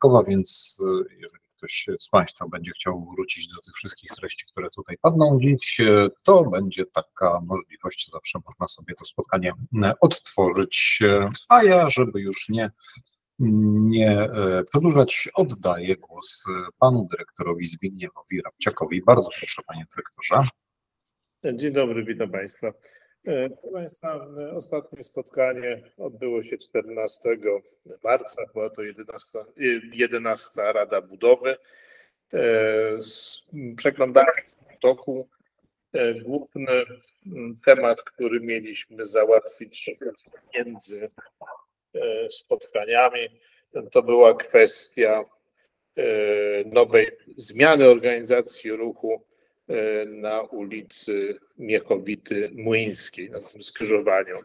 Krakowa, więc jeżeli ktoś z Państwa będzie chciał wrócić do tych wszystkich treści, które tutaj padną dziś, to będzie taka możliwość, zawsze można sobie to spotkanie odtworzyć, a ja, żeby już nie nie przedłużać, oddaję głos panu dyrektorowi Zbigniewowi Rabciakowi. Bardzo proszę, panie dyrektorze. Dzień dobry, witam państwa. Proszę Państwa, ostatnie spotkanie odbyło się 14 marca, była to 11, 11 Rada Budowy. Przeglądałem toku. Główny temat, który mieliśmy załatwić między spotkaniami, to była kwestia nowej zmiany organizacji ruchu na ulicy Miechowity Młyńskiej, na tym skrzyżowaniu.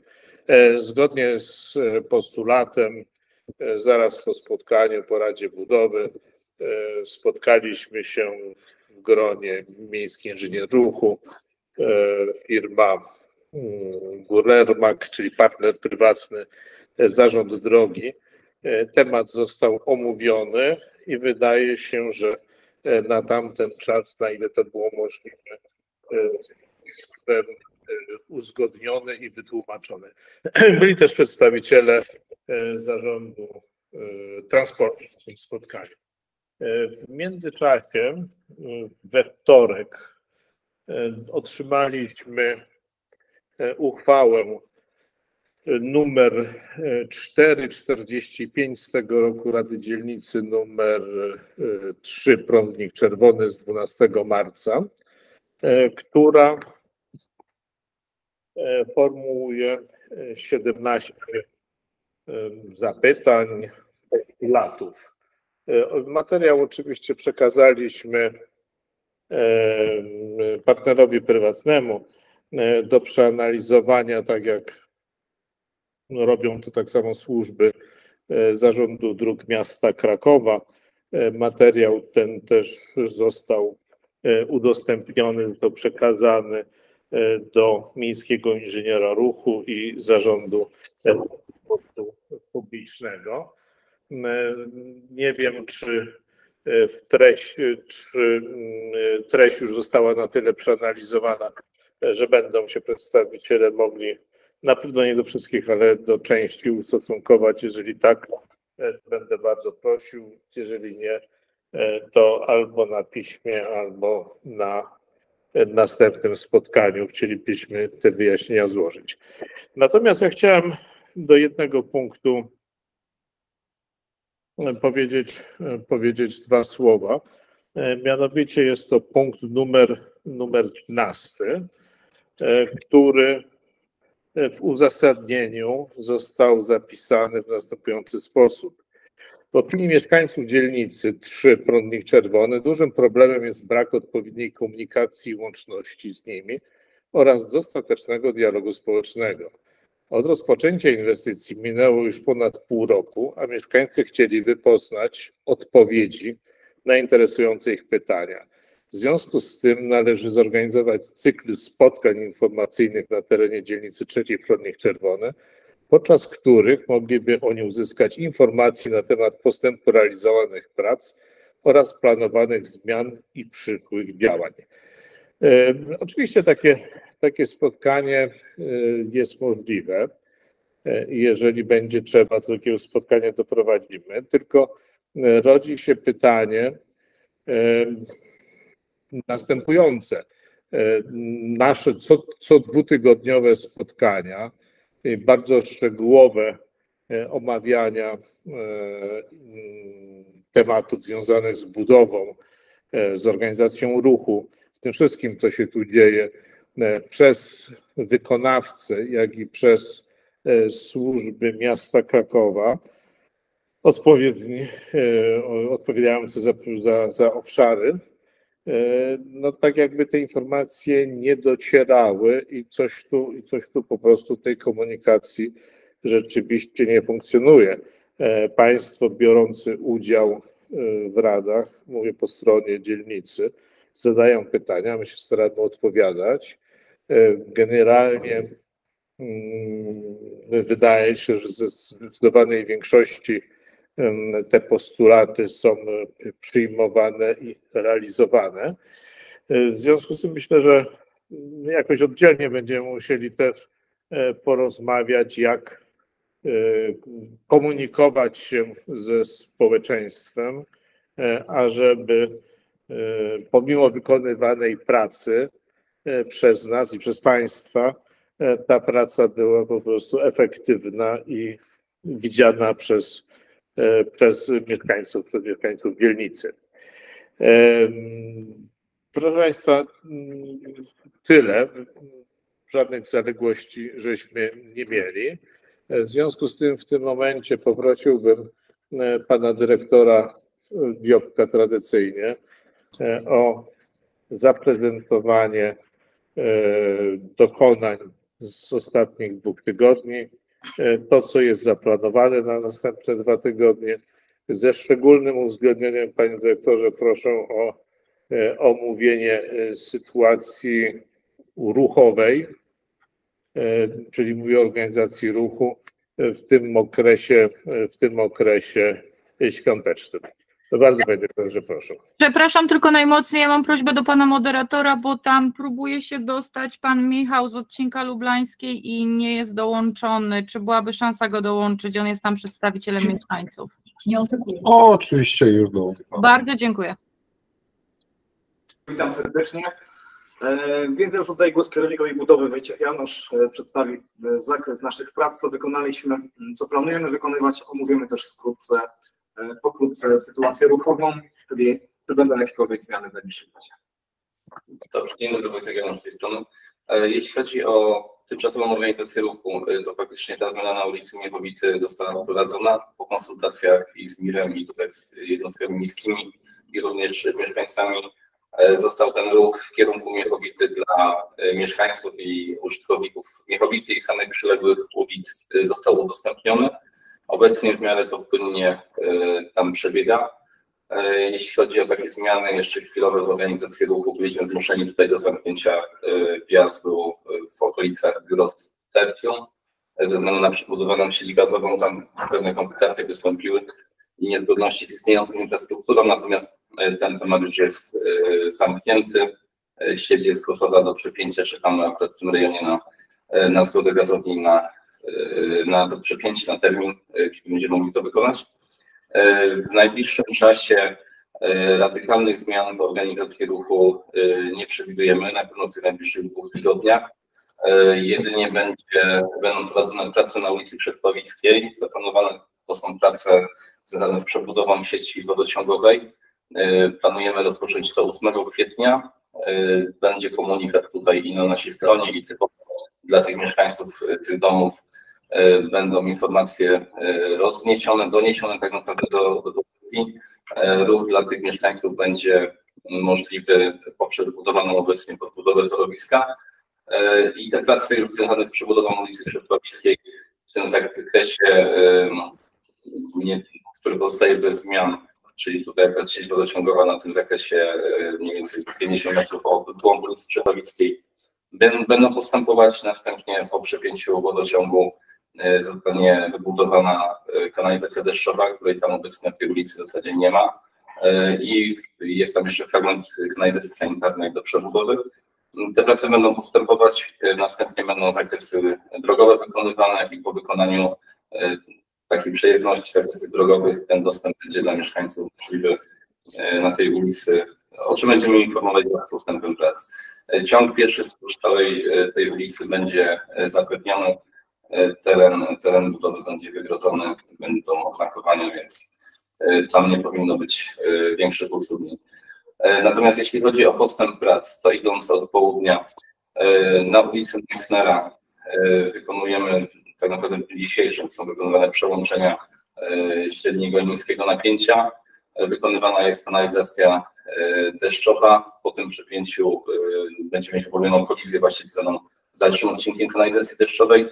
Zgodnie z postulatem, zaraz po spotkaniu po Radzie Budowy, spotkaliśmy się w gronie Miejski Inżynier Ruchu, firma Gurlermak, czyli partner prywatny, zarząd drogi. Temat został omówiony i wydaje się, że na tamten czas, na ile to było możliwe, system uzgodniony i wytłumaczony. Byli też przedstawiciele zarządu transportu w tym spotkaniu. W międzyczasie we wtorek otrzymaliśmy uchwałę numer 445 z tego roku Rady Dzielnicy numer 3 Prądnik Czerwony z 12 marca, która formułuje 17 zapytań, postulatów. Materiał oczywiście przekazaliśmy partnerowi prywatnemu do przeanalizowania, tak jak robią to tak samo służby Zarządu Dróg Miasta Krakowa. Materiał ten też został udostępniony, to przekazany do Miejskiego Inżyniera Ruchu i Zarządu Publicznego. Nie wiem, czy treść, czy treść już została na tyle przeanalizowana, że będą się przedstawiciele mogli na pewno nie do wszystkich, ale do części ustosunkować. Jeżeli tak, będę bardzo prosił. Jeżeli nie, to albo na piśmie, albo na następnym spotkaniu chcielibyśmy te wyjaśnienia złożyć. Natomiast ja chciałem do jednego punktu powiedzieć, powiedzieć dwa słowa. Mianowicie jest to punkt numer, numer 13, który w uzasadnieniu został zapisany w następujący sposób. W opinii mieszkańców dzielnicy 3 Prądnik Czerwony dużym problemem jest brak odpowiedniej komunikacji i łączności z nimi oraz dostatecznego dialogu społecznego. Od rozpoczęcia inwestycji minęło już ponad pół roku, a mieszkańcy chcieliby poznać odpowiedzi na interesujące ich pytania. W związku z tym należy zorganizować cykl spotkań informacyjnych na terenie dzielnicy trzeciej Prądnik Czerwony, podczas których mogliby oni uzyskać informacje na temat postępu realizowanych prac oraz planowanych zmian i przyszłych działań. Oczywiście takie, takie spotkanie jest możliwe. Jeżeli będzie trzeba, to takiego spotkania doprowadzimy. Tylko rodzi się pytanie następujące. Nasze co, co dwutygodniowe spotkania, bardzo szczegółowe omawiania tematów związanych z budową, z organizacją ruchu, z tym wszystkim, co się tu dzieje, przez wykonawcę, jak i przez służby miasta Krakowa, odpowiedni, odpowiadające za, za, za obszary, no tak jakby te informacje nie docierały i coś tu, i coś tu po prostu tej komunikacji rzeczywiście nie funkcjonuje. Państwo biorący udział w radach, mówię po stronie dzielnicy, zadają pytania, my się staramy odpowiadać. Generalnie wydaje się, że w zdecydowanej większości te postulaty są przyjmowane i realizowane. W związku z tym myślę, że jakoś oddzielnie będziemy musieli też porozmawiać, jak komunikować się ze społeczeństwem, ażeby pomimo wykonywanej pracy przez nas i przez Państwa, ta praca była po prostu efektywna i widziana przez, przez mieszkańców, przez mieszkańców dzielnicy. Proszę Państwa, tyle. Żadnych zaległości żeśmy nie mieli. W związku z tym w tym momencie poprosiłbym pana dyrektora Diopka tradycyjnie o zaprezentowanie dokonań z ostatnich dwóch tygodni, to co jest zaplanowane na następne dwa tygodnie. Ze szczególnym uwzględnieniem, panie dyrektorze, proszę o omówienie sytuacji ruchowej, czyli mówię o organizacji ruchu w tym okresie, w tym okresie świątecznym. To bardzo panie dyrektorze, proszę. Przepraszam tylko najmocniej, ja mam prośbę do pana moderatora, bo tam próbuje się dostać pan Michał z odcinka lublańskiej i nie jest dołączony. Czy byłaby szansa go dołączyć? On jest tam przedstawicielem mieszkańców. Nie oczekuję. O, oczywiście już dołączył. Bardzo dziękuję. Witam serdecznie. Więc już tutaj głos kierownikowi budowy Wojciech Janusz przedstawi e, zakres naszych prac, co wykonaliśmy, co planujemy wykonywać. Omówimy też wkrótce, e, pokrótce sytuację ruchową, czyli czy będą jakiekolwiek zmiany w najbliższym czasie. Dobrze, dzień dobry, Wojtek Janusz z tej strony. E, Jeśli chodzi o tymczasową organizację ruchu, to faktycznie ta zmiana na ulicy Miechowity została wprowadzona po konsultacjach i z Mirem, i tutaj z jednostkami miejskimi, i również mieszkańcami E, został ten ruch w kierunku Miechowity dla e, mieszkańców i użytkowników Miechowity i samych przyległych ulic e, został udostępniony. Obecnie w miarę to płynnie tam przebiega. Jeśli chodzi o takie zmiany jeszcze chwilowe w organizacji ruchu, byliśmy zmuszeni tutaj do zamknięcia wjazdu w okolicach Grot Tertium. Ze względu na przebudowaną sieć gazową tam pewne komplikacje wystąpiły i niezgodności z istniejącą infrastrukturą, natomiast e, ten temat już jest e, zamknięty. E, sieć jest gotowa do przepięcia. Czekamy akurat w tym rejonie na, na zgodę gazowni na, na to przepięcie, na termin, kiedy będziemy mogli to wykonać. W najbliższym czasie radykalnych zmian w organizacji ruchu nie przewidujemy, na pewno w tych najbliższych dwóch tygodniach. Jedynie będzie, będą prowadzone prace na ulicy Przedpawickiej. Zaplanowane to są prace związane z przebudową sieci wodociągowej. E, planujemy rozpocząć to 8 kwietnia. E, będzie komunikat tutaj i na naszej stronie, i tylko dla tych mieszkańców e, tych domów będą informacje rozniesione, doniesione tak naprawdę do, do decyzji. Ruch dla tych mieszkańców będzie możliwy poprzez budowaną obecnie podbudowę torowiska. I te prace już związane z przebudową ulicy Przedpawickiej w tym zakresie który pozostaje bez zmian, czyli tutaj sieć wodociągowa na tym zakresie e, mniej więcej 50 metrów od głąb ulicy Czechowickiej, będą postępować. Następnie po przepięciu wodociągu e, zostanie wybudowana e, kanalizacja deszczowa, której tam obecnie na tej ulicy w zasadzie nie ma. I jest tam jeszcze fragment kanalizacji sanitarnej do przebudowy. Te prace będą postępować, następnie będą zakresy drogowe wykonywane i po wykonaniu takiej przejezdności zakupów drogowych ten dostęp będzie dla mieszkańców możliwy e, na tej ulicy, o czym będziemy informować z postępem prac. E, ciąg pieszy wzdłuż całej e, tej ulicy będzie zapewniony, teren, teren budowy będzie wygrodzony, będą oznakowania, więc tam nie powinno być większych utrudnień. Natomiast jeśli chodzi o postęp prac, to idąc od południa na ulicy Meissnera wykonujemy tak naprawdę w dzisiejszym są wykonywane przełączenia e, średniego i niskiego napięcia. E, wykonywana jest kanalizacja e, deszczowa. Po tym przepięciu będziemy mieć wolną kolizję właśnie związaną z dalszym odcinkiem kanalizacji deszczowej.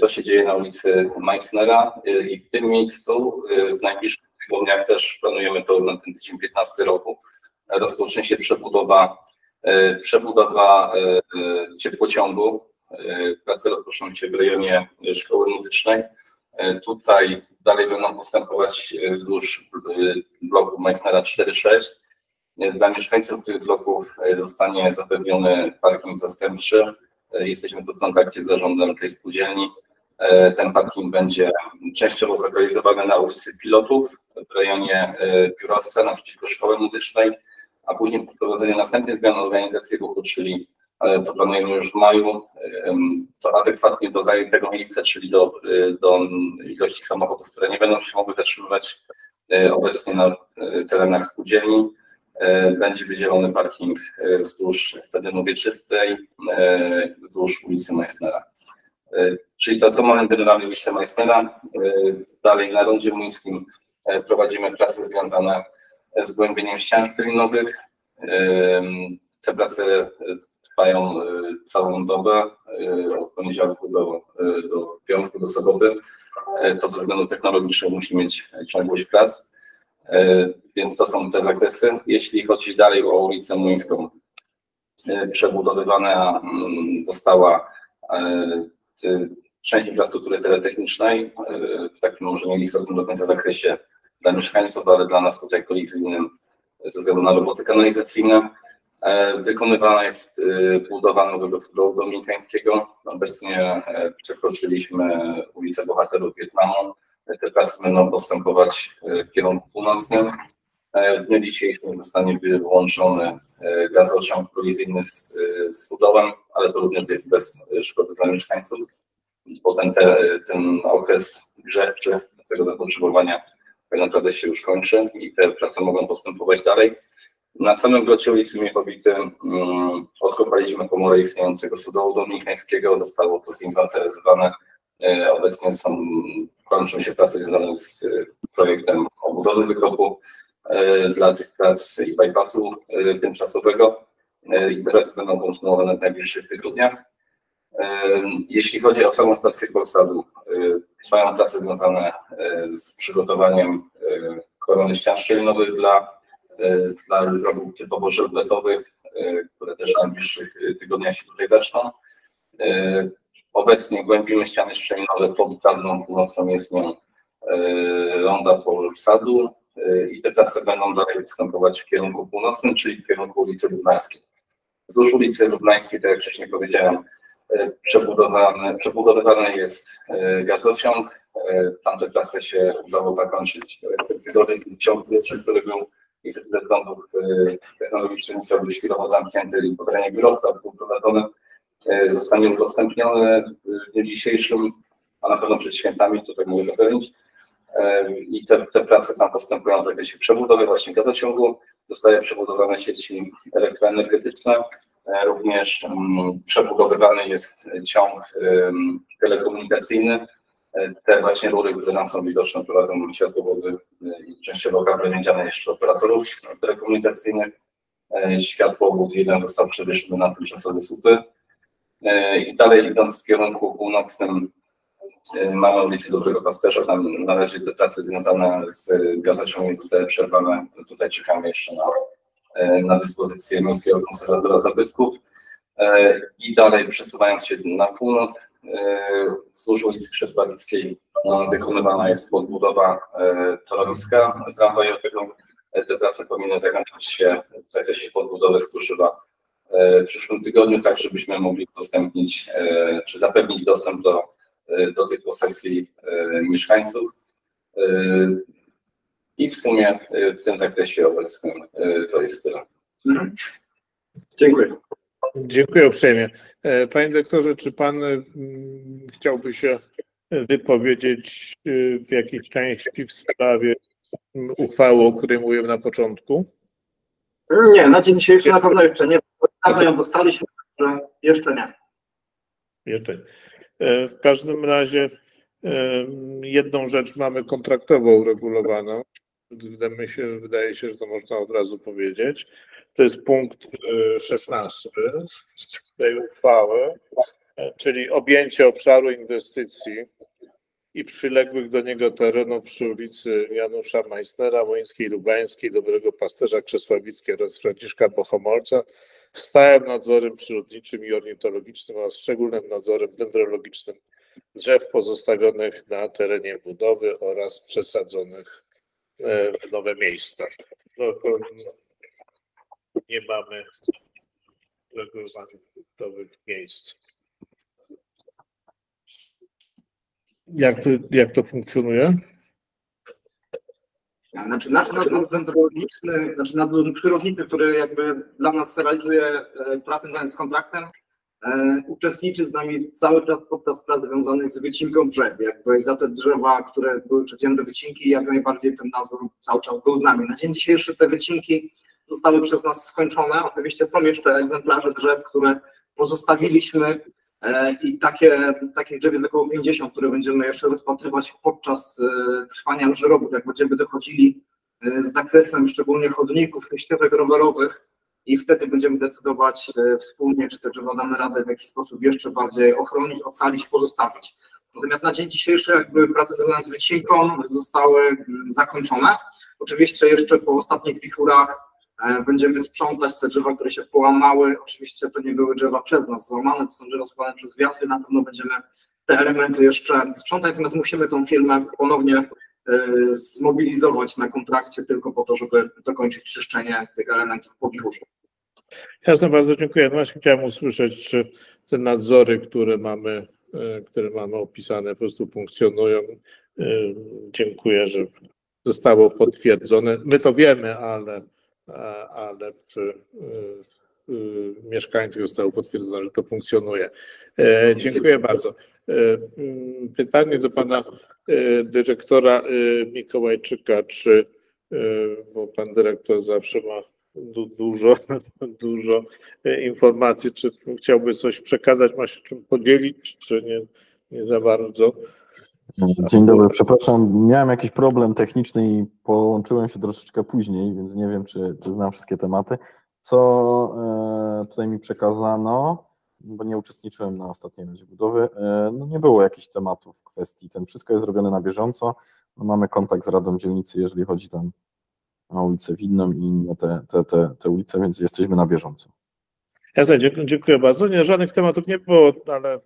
To się dzieje na ulicy Meissnera i w tym miejscu w najbliższych tygodniach też planujemy to na ten tydzień 15 roku. Rozpocznie się przebudowa, przebudowa ciepłociągu Prace rozpoczną się w rejonie szkoły muzycznej. Tutaj dalej będą postępować wzdłuż bloku Meissnera 4-6. E, Dla mieszkańców tych bloków zostanie zapewniony parking zastępczy. E, Jesteśmy tu w kontakcie z zarządem tej spółdzielni. E, Ten parking będzie częściowo zlokalizowany na ulicy Pilotów w rejonie e, biurowca naprzeciwko szkoły muzycznej, a później po wprowadzeniu następnych zmian organizacji ruchu, czyli to planujemy już w maju, to adekwatnie do zajętego miejsca, czyli do, do ilości samochodów, które nie będą się mogły zatrzymywać obecnie na terenach spółdzielni. E, Będzie wydzielony parking e, wzdłuż Stadionu Wieczystej, e, wzdłuż ulicy Meissnera. Czyli to, to mamy generalnie ulicę Meissnera. Dalej na rondzie młyńskim e, prowadzimy prace związane z głębieniem ścian klinowych. Te prace trwają całą dobę, od poniedziałku do, do piątku, do soboty. To ze względów technologicznych musi mieć ciągłość prac. E, Więc to są te zakresy. Jeśli chodzi dalej o ulicę Młyńską, e, przebudowywana mm, została e, część infrastruktury teletechnicznej w takim może nie istotnym do końca zakresie dla mieszkańców, ale dla nas tutaj kolizyjnym ze względu na roboty kanalizacyjne. Wykonywana jest budowa nowego flow dominikańskiego. Obecnie przekroczyliśmy ulicę Bohaterów Wietnamu. Te prace będą postępować w kierunku północnym. E, W dniu dzisiejszym zostanie wyłączony e, gazociąg kolizyjny z, z ale to również jest bez e, szkody dla mieszkańców. Potem te, ten okres grzewczy tego zapotrzebowania tak naprawdę się już kończy i te prace mogą postępować dalej. Na samym grocie ulicy Miechowity um, odkopaliśmy komorę istniejącego Sudołu Dominikańskiego, zostało to zinwentaryzowane. E, Obecnie są, kończą się prace związane z e, projektem obudowy wykopu e, dla tych prac i bypassu tymczasowego i te prace będą kontynuowane w najbliższych tygodniach. Jeśli chodzi o samą stację Polsadu, trwają prace związane z przygotowaniem korony ścian szczelinowych dla, dla różowych typowo żelbetowych, które też w najbliższych tygodniach się tutaj zaczną. E, Obecnie głębimy ściany szczelinowe pod Radną Północną Jezdnią e, ronda po sadu e, i te prace będą dalej występować w kierunku północnym, czyli w kierunku ulicy Lublańskiej. Wzdłuż ulicy Lublańskiej, tak jak wcześniej powiedziałem, e, przebudowany, przebudowywany jest e, gazociąg. E, Tamte pracę się udało zakończyć. Ten ciąg pierwszy, który był i ze względów e, technologicznych musiał być chwilowo zamknięty i po terenie biurowca był prowadzony, e, zostanie udostępniony w dniu dzisiejszym, a na pewno przed świętami, to tak mogę zapewnić. E, I te, te prace tam postępują w zakresie przebudowy właśnie gazociągu. Zostaje przebudowane sieci elektroenergetyczne. E, Również mm, przebudowywany jest ciąg telekomunikacyjny. E, Te właśnie rury, które nam są widoczne, prowadzą światłowody e, i częściowo kable miedziane jeszcze operatorów telekomunikacyjnych. E, Światłowód jeden został przewieszony na tymczasowe słupy. E, I dalej idąc w kierunku północnym e, mamy ulicę Dobrego Pasterza, tam na razie te prace związane z gazociągiem zostały przerwane. Tutaj czekamy jeszcze na, e, na dyspozycję Miejskiego Konserwatora Zabytków. I dalej przesuwając się na północ, wzdłuż ulicy Krzesławickiej no, wykonywana jest podbudowa torowiska tramwajowego. Te prace powinny zakończyć się w zakresie podbudowy Skruszywa w przyszłym tygodniu, tak żebyśmy mogli udostępnić, e, czy zapewnić dostęp do, e, do tych posesji e, mieszkańców. E, I w sumie e, w tym zakresie obecnym e, to jest tyle. Mhm. Dziękuję. Dziękuję uprzejmie. E, Panie doktorze, czy pan chciałby się wypowiedzieć w jakiejś części w sprawie uchwały, o której mówiłem na początku? Nie, na dzień dzisiejszy na pewno jeszcze nie. Dawno ją dostaliśmy, że jeszcze nie. Jeszcze. nie. E, W każdym razie e, jedną rzecz mamy kontraktowo uregulowaną. Wydaje się, wydaje się, że to można od razu powiedzieć. To jest punkt e, 16 tej uchwały, e, czyli objęcie obszaru inwestycji i przyległych do niego terenów przy ulicy Janusza Meissnera, Łońskiej, Lubańskiej, Dobrego Pasterza, Krzesławickiej oraz Franciszka Bohomolca stałym nadzorem przyrodniczym i ornitologicznym oraz szczególnym nadzorem dendrologicznym drzew pozostawionych na terenie budowy oraz przesadzonych e, w nowe miejsca. No, nie mamy regulowanych miejsc. Jak to, jak to funkcjonuje? Znaczy nasz nadzór dendrologiczny, znaczy nadzór przyrodniczy, który jakby dla nas realizuje e, pracę z kontraktem, e, uczestniczy z nami cały czas podczas prac związanych z wycinką drzew. Jakby za te drzewa, które były przecięte wycinki, jak najbardziej ten nadzór cały czas był z nami. Na dzień dzisiejszy te wycinki zostały przez nas skończone. Oczywiście są jeszcze egzemplarze drzew, które pozostawiliśmy I takie, takich drzew jest około 50, które będziemy jeszcze rozpatrywać podczas e, trwania żyrobów, jak będziemy dochodzili e, z zakresem szczególnie chodników, ścieżek rowerowych i wtedy będziemy decydować wspólnie, czy te drzewa damy radę w jakiś sposób jeszcze bardziej ochronić, ocalić, pozostawić. Natomiast na dzień dzisiejszy jakby prace związane z wycinką zostały mm, zakończone. Oczywiście jeszcze po ostatnich wichurach E, będziemy sprzątać te drzewa, które się połamały. Oczywiście to nie były drzewa przez nas złamane, to są drzewa spalane przez wiatry. Na pewno będziemy te elementy jeszcze sprzątać, natomiast musimy tą firmę ponownie e, zmobilizować na kontrakcie tylko po to, żeby dokończyć czyszczenie tych elementów po wichurze. Jasne, bardzo dziękuję. No właśnie chciałem usłyszeć, czy te nadzory, które mamy, e, które mamy opisane, po prostu funkcjonują. Dziękuję, że zostało potwierdzone. My to wiemy, ale ale przy y, mieszkańców zostało potwierdzone, że to funkcjonuje. E, dziękuję bardzo. E, mm, pytanie do pana e, dyrektora Mikołajczyka, czy, bo pan dyrektor zawsze ma dużo, dużo informacji, czy chciałby coś przekazać, ma się czym podzielić, czy nie, nie za bardzo? Dzień dobry, przepraszam, miałem jakiś problem techniczny i połączyłem się troszeczkę później, więc nie wiem, czy, czy znam wszystkie tematy. Co e, tutaj mi przekazano, bo nie uczestniczyłem na ostatniej razie budowy, e, no nie było jakichś tematów, kwestii, ten wszystko jest robione na bieżąco, no mamy kontakt z Radą Dzielnicy, jeżeli chodzi tam o ulicę Winną i inne te, te, te, te ulice, więc jesteśmy na bieżąco. Jasne, dziękuję bardzo. Nie, żadnych tematów nie było, ale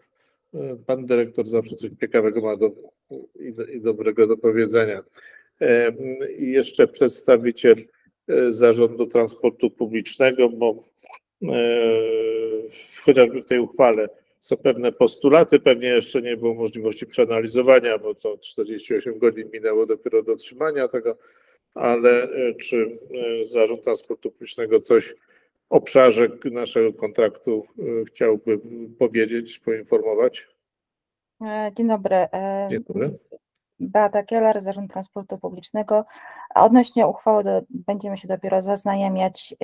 Pan dyrektor zawsze coś ciekawego ma do, i, i dobrego do powiedzenia. I jeszcze przedstawiciel e, Zarządu Transportu Publicznego, bo e, chociażby w tej uchwale są pewne postulaty, pewnie jeszcze nie było możliwości przeanalizowania, bo to 48 godzin minęło dopiero do otrzymania tego, ale e, czy Zarząd Transportu Publicznego coś obszarze naszego kontraktu e, chciałby powiedzieć, poinformować? E, dzień dobry. E, Dzień dobry. Beata Kielar, Zarząd Transportu Publicznego. A odnośnie uchwały do, będziemy się dopiero zaznajamiać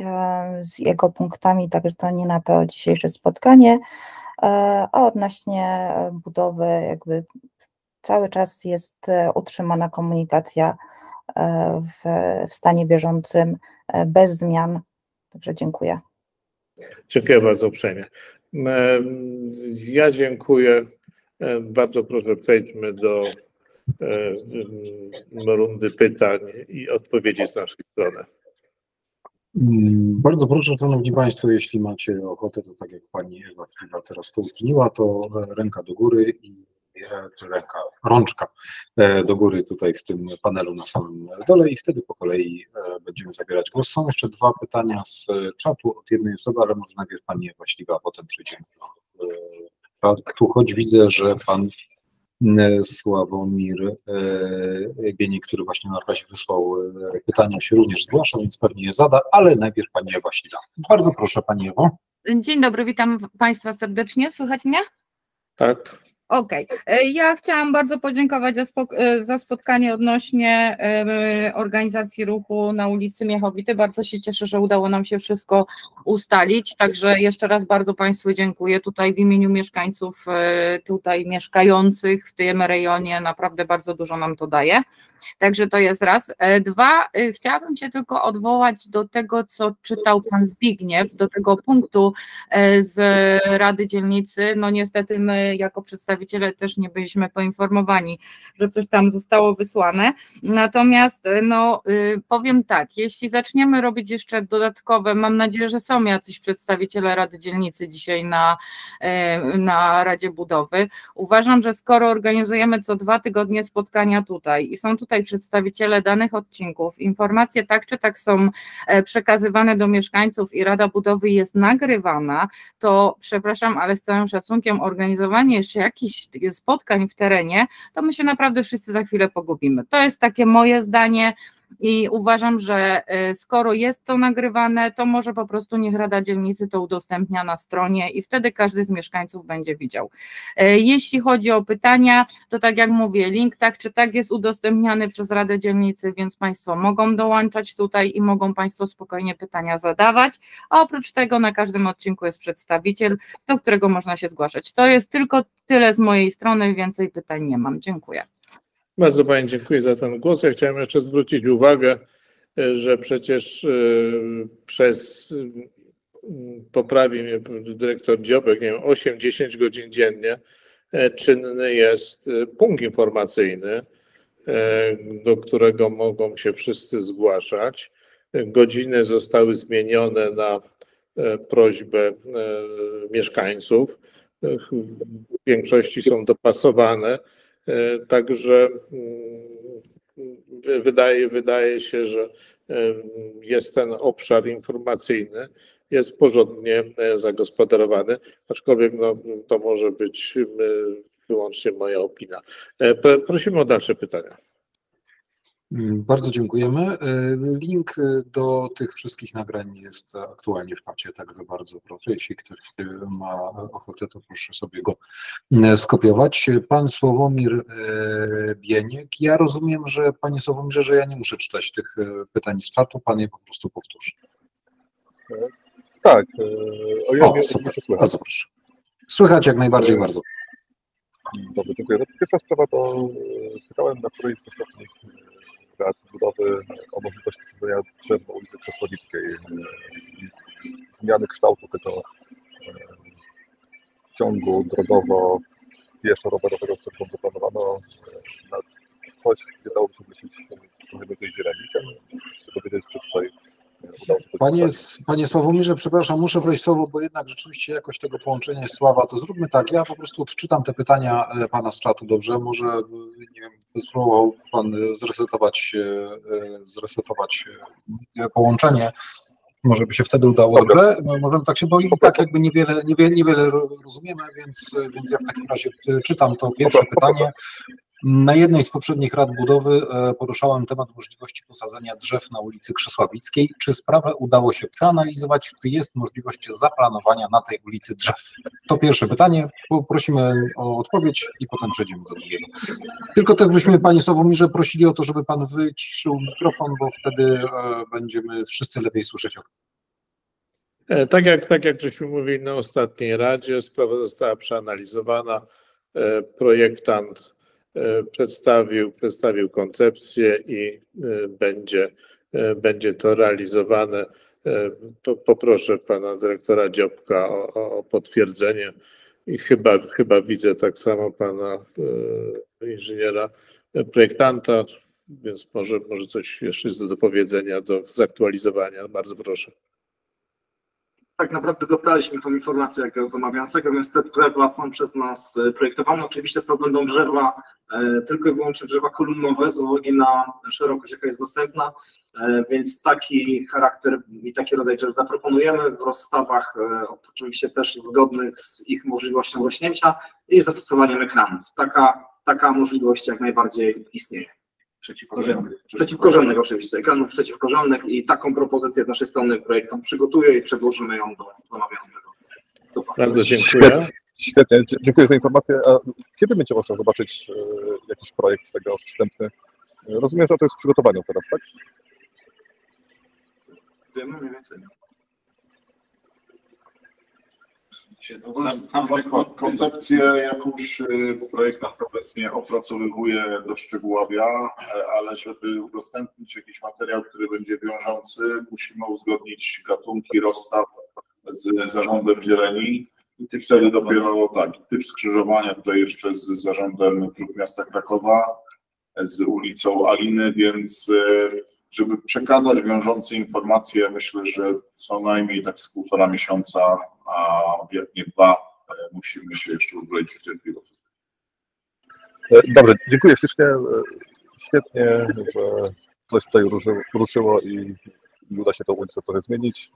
z jego punktami, także to nie na to dzisiejsze spotkanie. A odnośnie budowy, jakby cały czas jest utrzymana komunikacja w, w stanie bieżącym, bez zmian Także dziękuję. Dziękuję bardzo uprzejmie. Ja dziękuję. Bardzo proszę, przejdźmy do rundy pytań i odpowiedzi z naszej strony. Mm, bardzo proszę, Szanowni Państwo, jeśli macie ochotę, to tak jak Pani Ewa teraz to uczyniła, to ręka do góry i ręka, rączka e, do góry tutaj w tym panelu na samym dole i wtedy po kolei e, będziemy zabierać głos. Są jeszcze dwa pytania z czatu od jednej osoby, ale może najpierw Pani Właściwa, a potem przejdziemy do e, choć widzę, że Pan Sławomir Bieni, który właśnie na razie wysłał pytania, się również zgłasza, więc pewnie je zada, ale najpierw Pani Ewa Śliwa. Bardzo proszę Pani Ewo. Dzień dobry, witam Państwa serdecznie. Słychać mnie? Tak. Okej. Okay. Ja chciałam bardzo podziękować za, e, za spotkanie odnośnie y, organizacji ruchu na ulicy Miechowity. Bardzo się cieszę, że udało nam się wszystko ustalić. Także jeszcze raz bardzo Państwu dziękuję. Tutaj w imieniu mieszkańców tutaj mieszkających w tym rejonie naprawdę bardzo dużo nam to daje. Także to jest raz. Dwa, chciałabym się tylko odwołać do tego, co czytał Pan Zbigniew, do tego punktu z Rady Dzielnicy. No niestety my jako przedstawiciele przedstawiciele też nie byliśmy poinformowani, że coś tam zostało wysłane. Natomiast no, y, powiem tak, jeśli zaczniemy robić jeszcze dodatkowe, mam nadzieję, że są jacyś przedstawiciele Rady Dzielnicy dzisiaj na, y, na Radzie Budowy. Uważam, że skoro organizujemy co dwa tygodnie spotkania tutaj i są tutaj przedstawiciele danych odcinków, informacje tak czy tak są e, przekazywane do mieszkańców i Rada Budowy jest nagrywana, to przepraszam, ale z całym szacunkiem organizowanie jeszcze jakichś spotkań w terenie, to my się naprawdę wszyscy za chwilę pogubimy. To jest takie moje zdanie i uważam, że y, skoro jest to nagrywane, to może po prostu niech Rada Dzielnicy to udostępnia na stronie i wtedy każdy z mieszkańców będzie widział. Y, jeśli chodzi o pytania, to tak jak mówię, link tak czy tak jest udostępniany przez Radę Dzielnicy, więc Państwo mogą dołączać tutaj i mogą Państwo spokojnie pytania zadawać, a oprócz tego na każdym odcinku jest przedstawiciel, do którego można się zgłaszać. To jest tylko tyle z mojej strony, więcej pytań nie mam. Dziękuję. Bardzo Pani dziękuję za ten głos. Ja chciałem jeszcze zwrócić uwagę, e, że przecież e, przez e, poprawi mnie dyrektor Dziobek, nie wiem, 8-10 godzin dziennie czynny jest punkt informacyjny, do którego mogą się wszyscy zgłaszać. Godziny zostały zmienione na prośbę mieszkańców. W większości są dopasowane. E, także mm, wydaje, wydaje się, że e, jest ten obszar informacyjny, jest porządnie e, zagospodarowany, aczkolwiek no, to może być wyłącznie moja opinia. Prosimy o dalsze pytania. Mm, bardzo dziękujemy. E, link e, do tych wszystkich nagrań jest aktualnie w pacie, także bardzo proszę, jeśli ktoś e, ma ochotę, to proszę sobie go skopiować. Pan Sławomir Bieniek, ja rozumiem, że Panie Sławomirze, że ja nie muszę czytać tych pytań z czatu, Pan je po prostu powtórzy. Tak, o ile o, mnie super, bardzo proszę. Słychać jak najbardziej, bardzo. Dobrze, dziękuję. No, pierwsza sprawa to pytałem na którejś z ostatnich budowy o możliwości stworzenia drzew na ulicy Krzesłowickiej, zmiany kształtu tego ciągu drogowo pieszo-rowerowego, który zaplanowano, na coś, gdzie dałoby się wmieścić trochę więcej zieleni. Chciałem się dowiedzieć, czy tutaj Panie, panie Sławomirze, przepraszam, muszę wejść słowo, bo jednak rzeczywiście jakość tego połączenia jest słaba. To zróbmy tak, ja po prostu odczytam te pytania e, pana z czatu, dobrze? Może, e, nie wiem, spróbował pan zresetować, e, zresetować połączenie. Może by się wtedy udało, dobrze? No, możemy tak się, bo i tak jakby niewiele, niewiele, niewiele rozumiemy, więc, więc ja w takim razie czytam to pierwsze pytanie. Na jednej z poprzednich rad budowy e, poruszałem temat możliwości posadzenia drzew na ulicy Krzesławickiej. Czy sprawę udało się przeanalizować? Czy jest możliwość zaplanowania na tej ulicy drzew? To pierwsze pytanie. Prosimy o odpowiedź i potem przejdziemy do drugiego. Tylko też byśmy Panie Sławomirze prosili o to, żeby Pan wyciszył mikrofon, bo wtedy e, będziemy wszyscy lepiej słyszeć. E, tak jak, tak jak żeśmy mówili na ostatniej radzie, sprawa została przeanalizowana. Projektant przedstawił, przedstawił koncepcję i e, będzie, e, będzie to realizowane. Poproszę pana dyrektora Dziobka o, o potwierdzenie i chyba, chyba widzę tak samo pana inżyniera projektanta, więc może, może coś jeszcze jest do dopowiedzenia, do zaktualizowania. Bardzo proszę tak naprawdę dostaliśmy tą informację jako zamawiającego, więc te drzewa są przez nas e, projektowane. Oczywiście to będą drzewa, e, tylko i wyłącznie drzewa kolumnowe z uwagi na szerokość, jaka jest dostępna, e, więc taki charakter i taki rodzaj drzew zaproponujemy w rozstawach, oczywiście też zgodnych z ich możliwością rośnięcia i zastosowaniem ekranów. Taka, taka możliwość jak najbardziej istnieje. Przeciwkorzennych. Przeciwkorzennych oczywiście, ekranów przeciwkorzennych i taką propozycję z naszej strony projektant przygotuje i przedłożymy ją do zamawianego. Bardzo dziękuję. Świetnie, dziękuję za informację. A kiedy będzie można zobaczyć e, jakiś projekt tego wstępny? Rozumiem, że to jest w przygotowaniu teraz, tak? Wiemy mniej więcej. Koncepcję jakąś y, projektant obecnie opracowywuje, doszczegóławia, ale żeby udostępnić jakiś materiał, który będzie wiążący, musimy uzgodnić gatunki, rozstaw z zarządem zieleni. I wtedy dopiero tak, typ skrzyżowania tutaj jeszcze z zarządem miasta Krakowa, z ulicą Aliny, więc e, żeby przekazać wiążące informacje, myślę, że co najmniej tak z półtora miesiąca, a jak nie dwa, e, musimy się jeszcze uzbroić w cierpliwość. E, Dobrze, dziękuję ślicznie. E, Świetnie, że coś tutaj ruszyło, ruszyło i uda się tą ulicę trochę zmienić.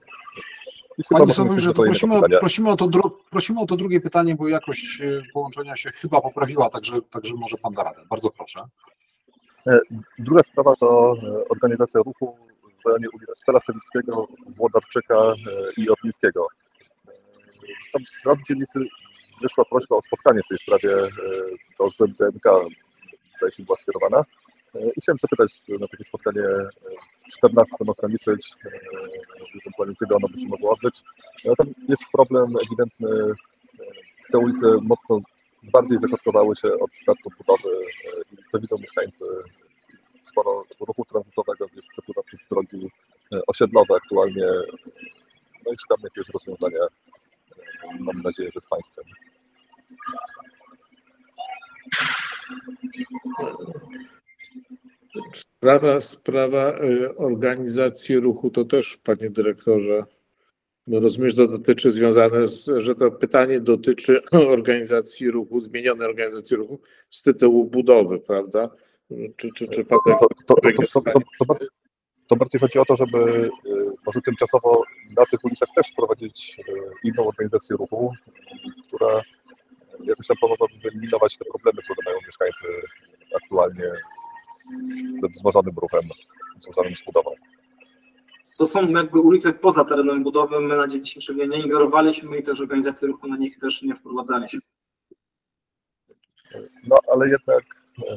Panie kolejnego prosimy, prosimy, o to prosimy o to drugie pytanie, bo jakość e, połączenia się chyba poprawiła, także, także może Pan da radę. Bardzo proszę. Druga sprawa to e, organizacja ruchu w rejonie ulic Stela Sewickiego, Włodarczyka e, i Oczyńskiego. E, Tam z Rady Dzielnicy wyszła prośba o spotkanie w tej sprawie e, do ZDMK, zdaje się była skierowana. E, I chciałem zapytać na takie spotkanie e, w 14 można liczyć, e, ewentualnie kiedy ono by się mogło odbyć. E, Tam jest problem ewidentny, e, te ulice mocno bardziej zakotkowały się od startu budowy e, i to widzą mieszkańcy. Sporo ruchu tranzytowego gdzieś przepływa przez drogi e, osiedlowe aktualnie. No i szukamy jakiegoś rozwiązania. E, Mam nadzieję, że z Państwem. Sprawa, sprawa y, organizacji ruchu to też, panie dyrektorze, no rozumiem, że to dotyczy związane z, że to pytanie dotyczy organizacji ruchu, zmienionej organizacji ruchu z tytułu budowy, prawda? Czy, czy, czy pan To, to, to, to, bardziej chodzi o to, żeby e, może tymczasowo na tych ulicach też wprowadzić e, inną organizację ruchu, która jakoś tam pomogłaby wyeliminować te problemy, które mają mieszkańcy aktualnie ze wzmożonym ruchem związanym z budową. To są jakby ulice poza terenem budowy, my na dzień dzisiejszy nie ingerowaliśmy i też organizacje ruchu na nich też nie wprowadzaliśmy. No ale jednak e,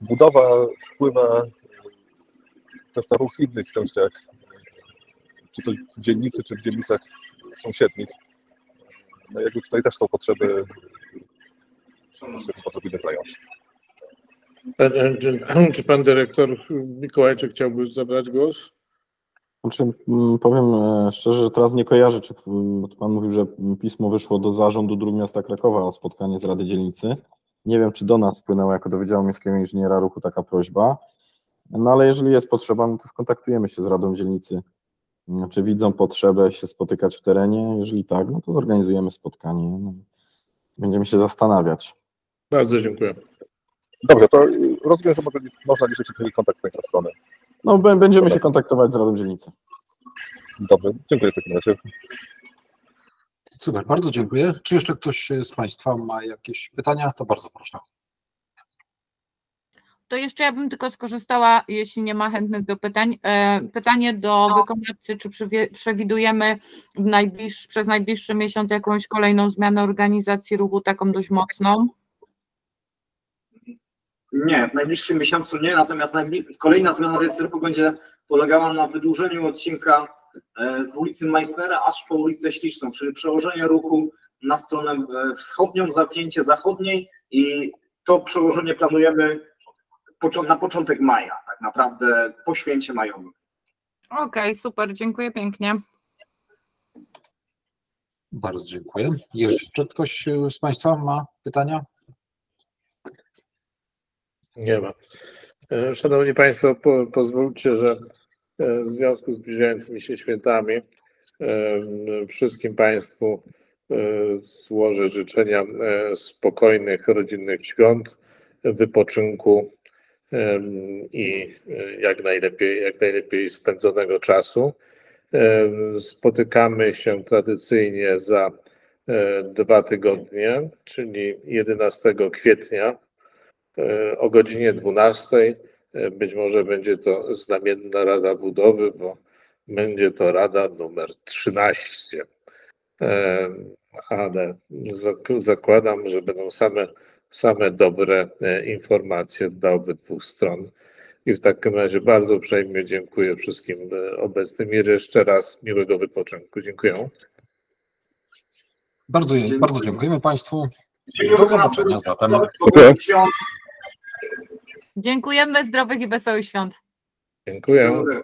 budowa wpływa e, też na ruch w innych częściach, e, czy to w dzielnicy, czy w dzielnicach sąsiednich. No jakby tutaj też są potrzeby, tym powinny zająć. Pan- Czy, pan dyrektor Mikołajczyk chciałby zabrać głos? Znaczy, mm, powiem e, szczerze, że teraz nie kojarzę, czy Pan mówił, że pismo wyszło do zarządu dróg miasta Krakowa o spotkanie z Rady Dzielnicy. Nie wiem, czy do nas spłynęła jako do Wydziału Miejskiego Inżyniera Ruchu taka prośba, no ale jeżeli jest potrzeba, no to skontaktujemy się z Radą Dzielnicy. Czy widzą potrzebę się spotykać w terenie? Jeżeli tak, no to zorganizujemy spotkanie. No, będziemy się zastanawiać. Bardzo dziękuję. Dobrze, to rozumiem, że mogę, można liczyć na taki kontakt z Państwa strony. No, bę- będziemy się kontaktować z Radą Dzielnicy. Dobrze, dziękuję w takim razie. Super, bardzo dziękuję. Czy jeszcze ktoś z Państwa ma jakieś pytania? To bardzo proszę. To jeszcze ja bym tylko skorzystała, jeśli nie ma chętnych do pytań. E, Pytanie do wykonawcy, czy przewidujemy w najbliższy, przez najbliższy miesiąc jakąś kolejną zmianę organizacji ruchu, taką dość mocną? Nie, w najbliższym miesiącu nie, natomiast kolejna zmiana ruchu będzie polegała na wydłużeniu odcinka e, w ulicy Meissnera aż po ulicę Śliczną, czyli przełożenie ruchu na stronę e, wschodnią, zamknięcie zachodniej i to przełożenie planujemy na początek maja, tak naprawdę po święcie majowym. Okej, super, dziękuję pięknie. Bardzo dziękuję. Jeszcze ktoś z Państwa ma pytania? Nie ma. E, Szanowni Państwo, po, pozwólcie, że e, w związku z zbliżającymi się świętami e, wszystkim Państwu złożę życzenia spokojnych, rodzinnych świąt, wypoczynku i jak najlepiej, jak najlepiej spędzonego czasu. Spotykamy się tradycyjnie za dwa tygodnie, czyli 11 kwietnia o godzinie 12. E, Być może będzie to znamienna Rada Budowy, bo będzie to Rada numer 13. E, Ale zak- zakładam, że będą same, same dobre e, informacje dla obydwu stron. I w takim razie bardzo uprzejmie dziękuję wszystkim e, obecnym i jeszcze raz miłego wypoczynku. Dziękuję. Bardzo, Dziękuję. bardzo dziękujemy Państwu. Dziękuję Do zobaczenia zatem. Świąt. Dziękujemy, zdrowych i wesołych świąt. Dziękuję. Dziękuję.